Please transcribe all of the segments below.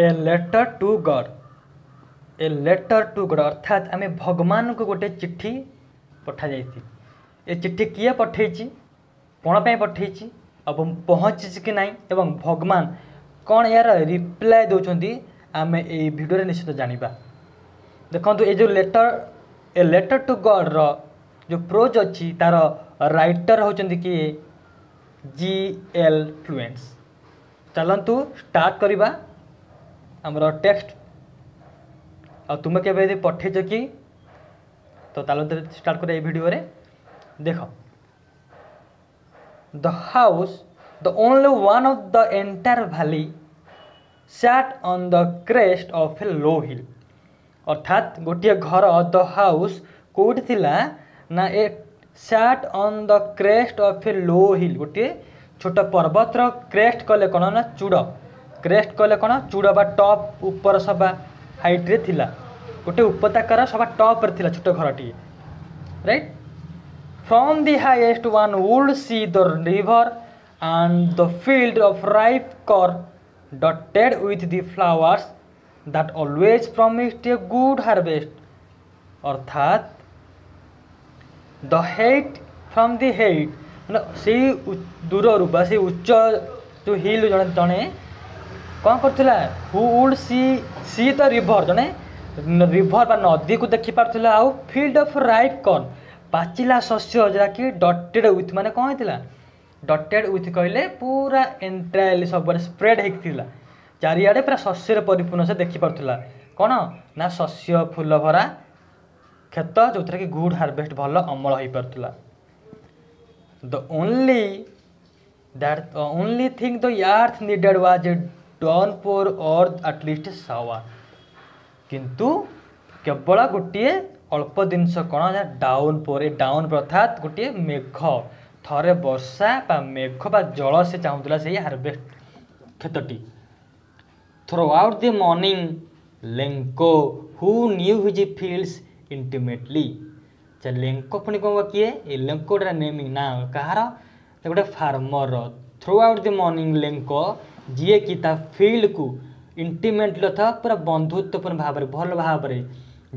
a letter to God a letter to God ଅର୍ଥାତ୍ ଆମେ ଭଗବାନଙ୍କୁ ଗୋଟେ ଚିଠି ପଠାଯାଇଛି ଏ ଚିଠି କିଏ ପଠେଇଛି କ'ଣ ପାଇଁ ପଠେଇଛି ଏବଂ ପହଞ୍ଚିଛି କି ନାହିଁ ଏବଂ ଭଗବାନ କ'ଣ ଏହାର ରିପ୍ଲାଏ ଦେଉଛନ୍ତି ଆମେ ଏଇ ଭିଡ଼ିଓରେ ନିଶ୍ଚିତ ଜାଣିବା ଦେଖନ୍ତୁ ଏ ଯେଉଁ ଲେଟର୍ ଏ ଲେଟର୍ ଟୁ ଗଡ଼୍ର ଯେଉଁ ପ୍ରୋଜ୍ ଅଛି ତା'ର ରାଇଟର୍ ହେଉଛନ୍ତି କିଏ ଜି ଏଲ୍ ଫ୍ଲୁଏନ୍ସ ଚାଲନ୍ତୁ ଷ୍ଟାର୍ଟ କରିବା आमर टेक्स्ट आमें के पठे कि तो स्टार्ट कर भिडे देख the house the only one of the entire valley sat on the crest of a low hill अर्थात गोटे घर द हाउस कौट थिला ना ए sat on the crest of a low hill गोटे छोट पर्वतर क्रेस्ट कले कौन ना चूड़ क्रेस्ट कह कौन चूड़ बा टप उपर सभा हाइट्रे गोटे उपत्यकार सभा टप्रे छोट घर T right from the height one could see the river and the field of ripe corn dotted with the flowers that always promised a good harvest अर्थात the height from the height मैं से दूर रू से उच्च जो हिल जो जड़े कौन कर रिभर जो रिभर बा नदी को देखी पार्ला आउ फिल्ड अफ रईट कर्न पाचिला शस्य जोड़ा कि डटेड ओथ मैंने कौन होता डटेड ओथ कहले पूरा एंट्राइल सब स्प्रेड होता चारिड़े पूरा शस्य परिपूर्ण से देखी पार्ला कौन ना शस्य फुल भरा क्षेत्र जो थे कि गुड हारवेस्ट भल अमल हो पार्ला the that only thing the earth needed was turn for और आटलिस्ट सावर किंतु केवल गोटे अल्प जिनस कौन डाउन पोर ए डाउन अर्थात गोटे मेघ थे वर्षा मेघ बा जल से चाहूला से हारवेस्ट क्षेत्रटी throughout the morning लेको who knew his fields intimately अच्छा पुणी कौन किए ए लेको नेमिंग ना कहार गोटे farmer throughout the morning लेको जीए कि फिल्ड को इंटीमेटल था पूरा बंधुत्वपूर्ण भाव भल भाव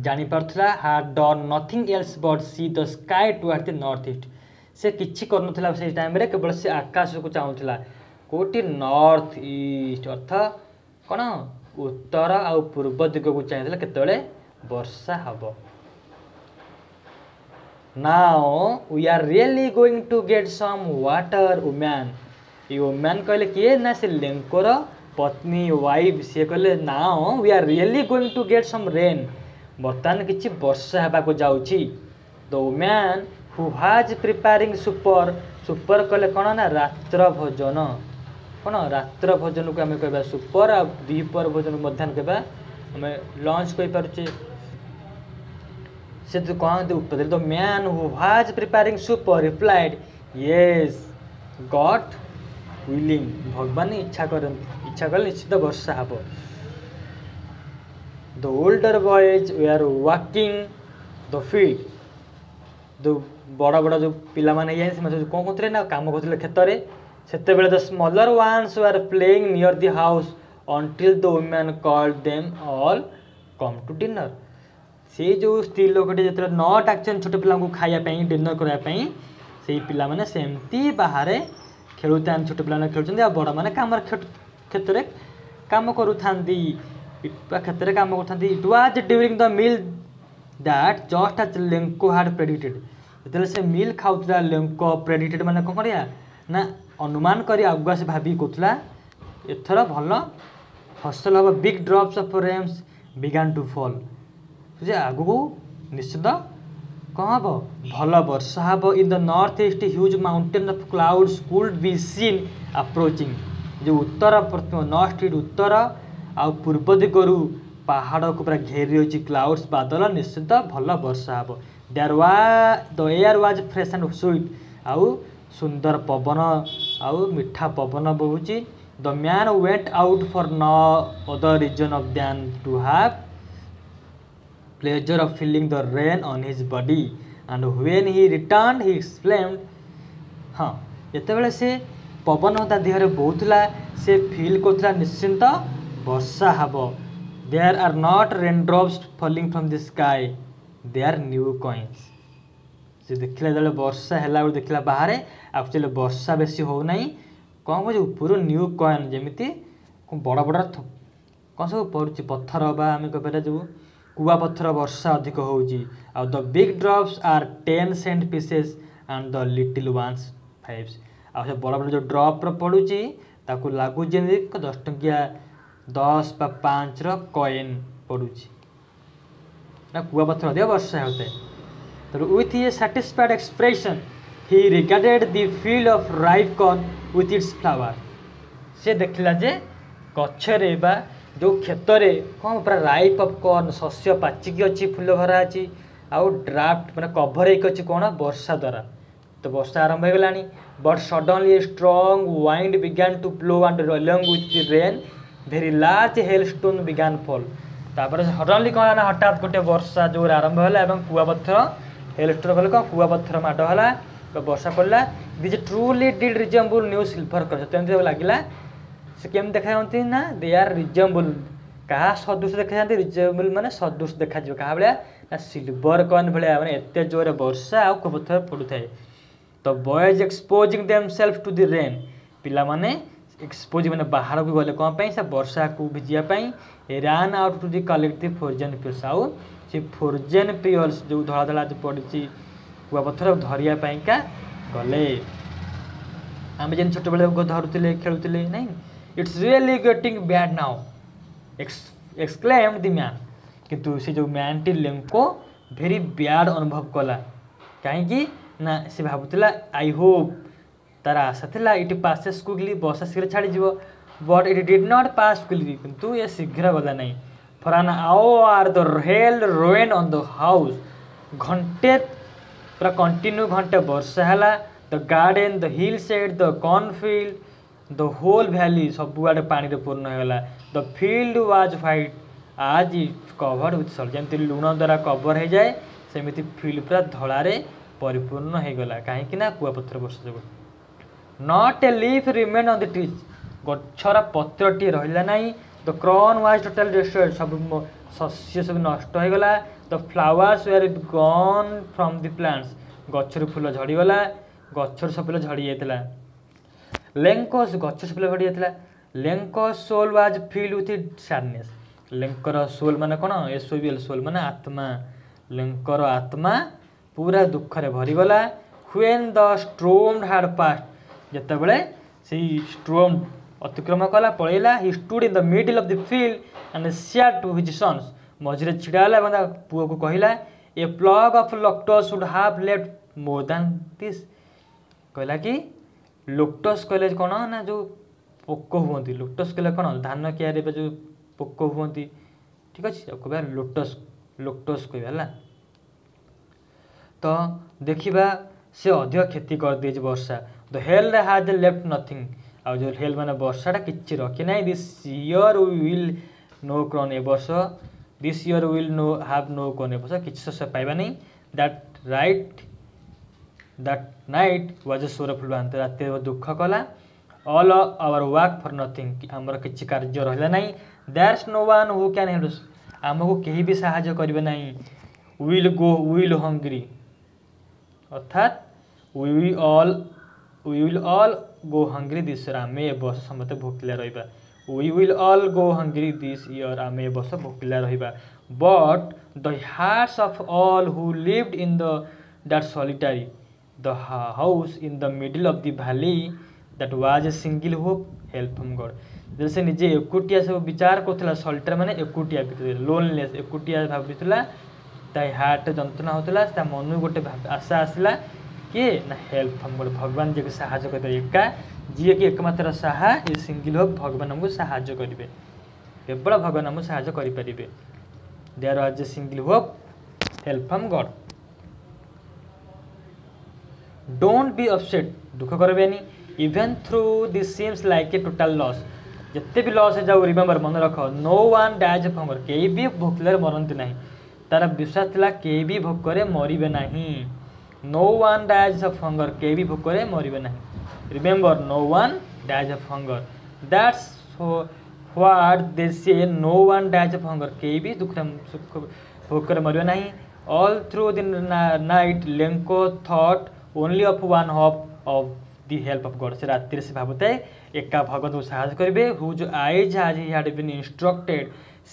जापार had done nothing else but see the sky toward the north east से किसी कर टाइम केवल से आकाश को चाहूला कौटी नर्थ इस्ट अर्थ कौन उत्तर आ पूर्व दिग को चाहता केत वर्षा हम now we are really going to get some water woman human कहले किए ना से लेङ्को पत्नी वाइफ सी कहिले ना we are really going to get some rain बर्तमान किसी वर्षा होगा जाऊँगी द ओमैन हाज प्रिपेरी सुपर सुपर कले कौन ना रात्र भोजन कौन रात्र भोजन को आम कह सुपर आपर भोजन मध्यान कह आम लंच से कहते उत्तर the man who has prepared supper replied yes God willing ভগবান ইচ্ছা କରନ୍ତି ଇଚ୍ଛା କଲେ ନିଶ୍ଚିତ ବର୍ଷା ହେବ the older boys were working the field ଯେଉଁ ବଡ଼ ବଡ଼ ଯେଉଁ ପିଲାମାନେ ହେଇଯାନ୍ତି ସେମାନେ ସବୁ କ'ଣ କରୁଥିଲେ ନା କାମ କରୁଥିଲେ କ୍ଷେତରେ ସେତେବେଳେ the smaller ones were playing near the house until the women call them all come to dinner ସେ ଯେଉଁ ସ୍ତ୍ରୀ ଲୋକଟି ଯେତେବେଳେ ନ ଡାକିଛନ୍ତି ଛୋଟ ପିଲାଙ୍କୁ ଖାଇବା ପାଇଁ ଡିନର୍ କରିବା ପାଇଁ ସେଇ ପିଲାମାନେ ସେମିତି ବାହାରେ खेलता छोट पे खेल बड़ मैंने कम क्षेत्र कम कर क्षेत्र में कम कर was during the meal that just as Lencho had predicted जो मिल खाऊ लेको प्रेडिक्टेड मैंने कौन करा ना अनुमान कर आगुआ से भाभी कहला एथर भल फसल हम big drops of rain began to fall आग को निश्चित କ'ଣ ହେବ ଭଲ ବର୍ଷା ହେବ in the north east huge mountains of clouds could be seen approaching ଯେଉଁ ଉତ୍ତର ନର୍ଥ ଇଷ୍ଟ ଉତ୍ତର ଆଉ ପୂର୍ବ ଦିଗରୁ ପାହାଡ଼କୁ ପୁରା ଘେରି ରହିଛି କ୍ଲାଉଡ଼୍ସ ବାଦଲ ନିଶ୍ଚିତ ଭଲ ବର୍ଷା ହେବ there was the air was fresh and sweet ଆଉ ସୁନ୍ଦର ପବନ ଆଉ ମିଠା ପବନ ବହୁଛି the man went out for no other reason of than two have pleasure of feeling the rain on his body and when he returned he exclaimed ହଁ ଯେତେବେଳେ ସେ ପବନ ତା ଦେହରେ ବହୁଥିଲା ସେ ଫିଲ୍ କରୁଥିଲା ନିଶ୍ଚିନ୍ତ ବର୍ଷା ହେବ there are not raindrops falling from the sky they are new coins ସେ ଦେଖିଲା ଯେତେବେଳେ ବର୍ଷା ହେଲା ବେଳେ ଦେଖିଲା ବାହାରେ ଆକ୍ଚୁଆଲି ବର୍ଷା ବେଶୀ ହେଉନାହିଁ କ'ଣ ହେଉଛି ଉପରୁ ନ୍ୟୁ କଏନ୍ ଯେମିତି ବଡ଼ ବଡ଼ କ'ଣ ସବୁ ପଡ଼ୁଛି ପଥର ବା ଆମେ କହିପାରିବା ଯେଉଁ कूआपथर वर्षा अधिक हो the big drops are ten cent pieces and the little ones five आ बड़ बड़ जो ड्रप्र पड़ू लगुच दस टिया दस पाँच रेन पड़ू ना कूआपथर अधिक वर्षा होता है with a satisfied expression he regarded the field of ripe corn with its flower से देखलाजे गच्छरे ଯେଉଁ କ୍ଷେତରେ କ'ଣ ପୁରା ରାଇ ପପକର୍ଣ୍ଣ ଶସ୍ୟ ପାଚିକି ଅଛି ଫୁଲ ଭରା ଅଛି ଆଉ ଡ୍ରାଫ୍ଟ ମାନେ କଭର୍ ହେଇକି ଅଛି କ'ଣ ବର୍ଷା ଦ୍ୱାରା ତ ବର୍ଷା ଆରମ୍ଭ ହେଇଗଲାଣି but suddenly strong strong wind began to blow and along with rain very large hailstones began fall ତାପରେ ସଡନ୍ଲି କ'ଣ ହେଲା ହଠାତ୍ ଗୋଟେ ବର୍ଷା ଜୋରେ ଆରମ୍ଭ ହେଲା ଏବଂ କୁଆପଥର ହେଲ୍ ଷ୍ଟୋନ୍ କଲେ କ'ଣ କୁଆପଥର ମାଡ଼ ହେଲା ବର୍ଷା ପଡ଼ିଲା these truly did resemble new silver college ତ ଲାଗିଲା ସେ କେମିତି ଦେଖାଯାଆନ୍ତି ନା ଦେ ଆର୍ ରିଜେବୁଲ୍ କାହା ସଦୃଶ ଦେଖାଯାଆନ୍ତି ରିଜେବୁଲ୍ ମାନେ ସଦୃଶ ଦେଖାଯିବ କାହା ଭଳିଆ ନା ସିଲ୍ଭର୍ କଏନ୍ ଭଳିଆ ମାନେ ଏତେ ଜୋରରେ ବର୍ଷା ଆଉ ପଥର ପଡ଼ୁଥାଏ ତ boys exposing themselves to the rain ପିଲାମାନେ ଏକ୍ସପୋଜ୍ ମାନେ ବାହାରକୁ ଗଲେ କ'ଣ ପାଇଁ ସେ ବର୍ଷାକୁ ଭିଜିବା ପାଇଁ ran out to the collect the frozen pearls ଆଉ ସେ ଫୋର୍ଜେନ୍ ପିଅର୍ସ ଯେଉଁ ଧଳା ଧଳା ପଡ଼ିଛି କୁଆପଥର ଧରିବା ପାଇଁକା ଗଲେ ଆମେ ଯେମିତି ଛୋଟବେଳେ ଧରୁଥିଲେ ଖେଳୁଥିଲେ ନାହିଁ it's really getting bad now exclaim the man कितु से जो मैन टी लेको भेरी ब्याड अनुभव कला कहीं ना से भावुला आई होप तार आशा था इट पास स्कूल बसा शीघ्र छाड़ but it did not pass school कितु ये शीघ्र गला ना an hour the hail rained on the house घंटे पूरा कंटिन्यू घंटे वर्षा है the the hillside the cornfield the whole valley ସବୁଆଡ଼େ ପାଣିରେ ପୂର୍ଣ୍ଣ ହେଇଗଲା the field was white as it cover with salt ଯେମିତି ଲୁଣ ଦ୍ୱାରା କଭର୍ ହେଇଯାଏ ସେମିତି ଫିଲ୍ଡ ପୁରା ଧଳାରେ ପରିପୂର୍ଣ୍ଣ ହେଇଗଲା କାହିଁକି ନା କୁଆପଥର ବର୍ଷା ଯୋଗୁଁ not a leaf remained on the trees ଗଛର ପତ୍ରଟିଏ ରହିଲା ନାହିଁ ଦ କ୍ରନ୍ ୱାଜ୍ ଟୋଟାଲ୍ ଡେଷ୍ଟ୍ରଏଡ଼୍ ସବୁ ଶସ୍ୟ ସବୁ ନଷ୍ଟ ହେଇଗଲା the flowers were gone from the plants ଗଛରୁ ଫୁଲ ଝଡ଼ିଗଲା ଗଛରୁ ସବୁ ଫୁଲ ଝଡ଼ି ଯାଇଥିଲା ଲେଙ୍କସ୍ ଗଛ ସଫିଲା ଫାଟିଯାଇଥିଲା Lencho soul was filled with sadness ଲେଙ୍କର soul ମାନେ କ'ଣ ଏସ୍ଓବିଏଲ୍ ସୋଲ୍ ମାନେ ଆତ୍ମା ଲେଙ୍କର ଆତ୍ମା ପୁରା ଦୁଃଖରେ ଭରିଗଲା when the storm had passed ଯେତେବେଳେ ସେଇ ଷ୍ଟ୍ରୋମ୍ ଅତିକ୍ରମ କଲା ପଳେଇଲା he stood in the middle of the field and said to his sons ମଝିରେ ଛିଡ଼ା ହେଲା ଏବଂ ତା ପୁଅକୁ କହିଲା a plague of locusts would have left more than this କହିଲା କି ଲୋଟସ୍ କହିଲେ କ'ଣ ନା ଯେଉଁ ପୋକ ହୁଅନ୍ତି ଲୋଟସ୍ କହିଲେ କ'ଣ ଧାନ କିଆରୀରେ ବା ଯେଉଁ ପୋକ ହୁଅନ୍ତି ଠିକ୍ ଅଛି ତାକୁ କହିବା ଲୋଟସ୍ ଲୋଟସ୍ କହିବା ହେଲା ତ ଦେଖିବା ସେ ଅଧିକ କ୍ଷତି କରିଦେଇଛି ବର୍ଷା the hail has left nothing ଆଉ ଯେଉଁ ହେଲ୍ ମାନେ ବର୍ଷାଟା କିଛି ରଖିନାହିଁ this year will no corn ଏ ବର୍ଷ this year will no have no corn ଏ ବର୍ଷ କିଛି ଶସ୍ୟ ପାଇବାନି that night that night was sorrowful बांत रात दुख कला all our work for nothing आमर किसी कार्य रहा ना दैर्स नो वन हु क्या हेडस को कहीं भी साय करे ना विल गो विल हंग्री अर्थात will will all go hungry this year आम ए बर्ष समेत भोकिला रहा will all go hungry this year आम ए बर्ष भोकिला रहा but the hearts of all who lived in the that solitary the house in the middle of the valley that was a single hope help from God जैसे निजे एकुटिया सब विचार करुला सल्टर मैंने एकुटिया लोनलेस एकुटिया भावुला हार्ट जंत्रणा होता ता मन गोटे आशा आसला किए ना हेल्प फ्रम गॉड भगवान जी साज कर एका जी कि एकम्र साहा ये सिंगल होप भगवान हमको साहय करेंगे केवल भगवान हमको साहय करें there is a single hope help from God don't be upset दुख करबेनि even through this seems like a total loss ଯେତେ ବି ଲସ୍ ହେଇଯାଉ ରିମେମ୍ବର ମନେ ରଖ no one dies of hunger କେହି ବି ଭୋକରେ ମରନ୍ତି ନାହିଁ ତାର ବିଶ୍ୱାସ ଥିଲା କେହି ବି ଭୋକରେ ମରିବେ ନାହିଁ no one dies of hunger କେହି ବି ଭୋକରେ ମରିବେ ନାହିଁ remember no one dies of hunger that's what they say no one dies of hunger କେହି ବି ଦୁଃଖରେ ଭୋକରେ ମରିବେ ନାହିଁ all through the night Lencho thought only of one hope of the help of God ସେଇଟା ରାତିରେ ସେ ଭାବୁଥାଏ ଏକା ଭଗବତଙ୍କୁ ସାହାଯ୍ୟ କରିବେ whose eyes has he had been instructed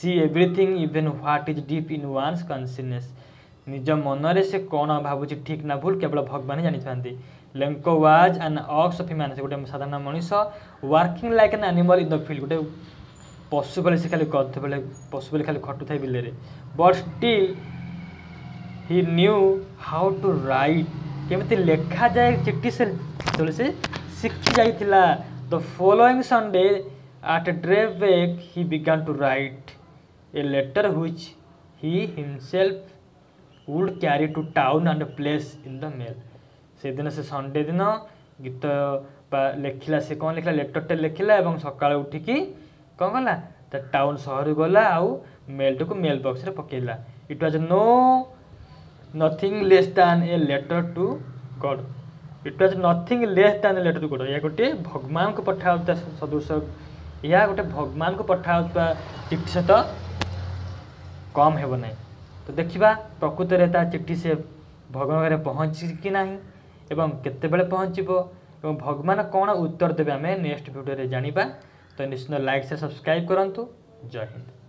see everything even what is deep in one's consciousness ନିଜ ମନରେ ସେ କ'ଣ ଭାବୁଛି ଠିକ୍ ନା ଭୁଲ କେବଳ ଭଗବାନ ହିଁ ଜାଣିଥାନ୍ତି Lencho was and ox of human ସେ ଗୋଟେ ସାଧାରଣ ମଣିଷ working like an animal in the field ଗୋଟେ ପଶୁ ବେଳେ ସେ ଖାଲି ଗଧ ବେଳେ ପଶୁ ବେଳେ ଖାଲି ଖଟୁଥାଏ ବିଲରେ but still he knew how to write केमी लिखा जाए चिट्ठी तुलसी शिखि जाता the following Sunday at daybreak he began to write a letter हुई he himself would carry to town and place in the mail से दिन से संडे दिन गीत लिखला से कौन लिखला लेटर टे लिखला और सका उठिकी कौन कला टाउन सहर गला आउ मेल टू को mail box पकेला it was no nothing less than a letter to God it was nothing less than a letter to God यह गोटे भगवान को पठा होता सदृश या गोटे भगवान को पठा होता चिट्ठी सत कम होना तो देखा प्रकृत में चिट्ठी से भगवान घर पहुँच कि ना एवं केत पहुँच भगवान कौन उत्तर देवे आम नेक्स्ट भिडियो जाना तो निश्चित लाइक से सब्सक्राइब करूँ जय हिंद